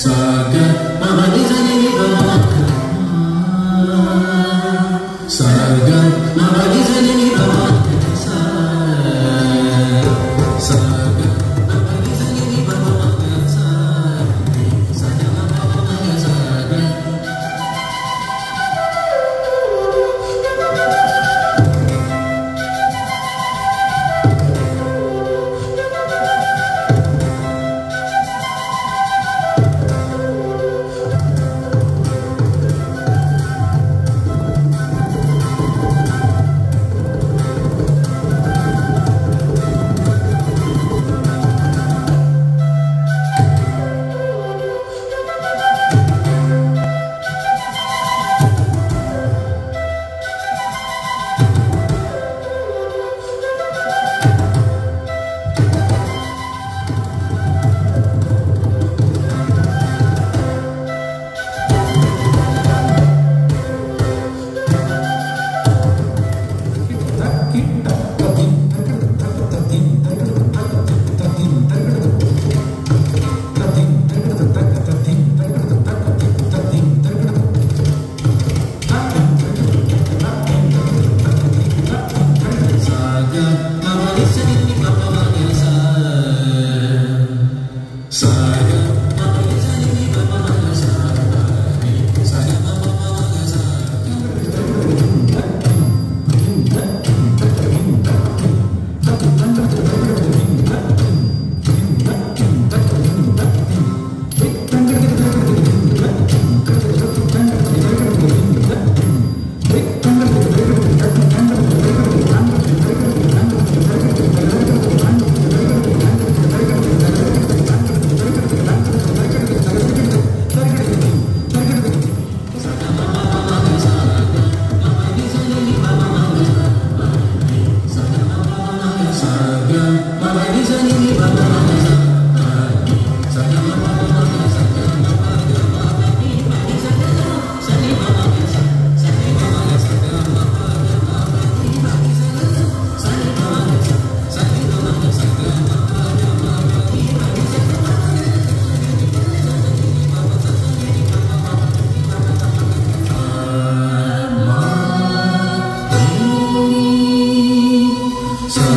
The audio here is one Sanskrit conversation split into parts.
साग मि जननि अव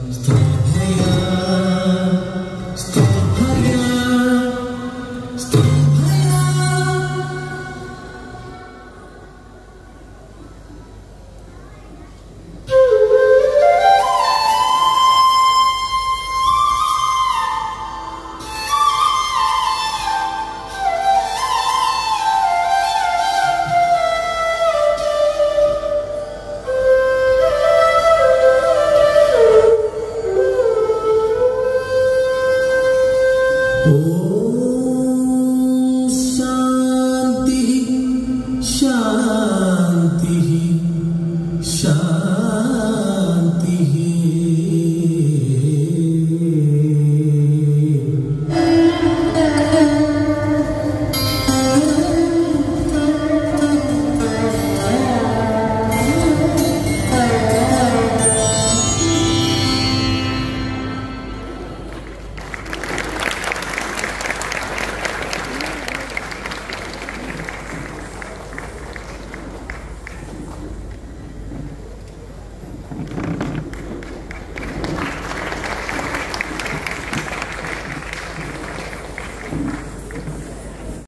स्त्वहना स्त्वहना स्त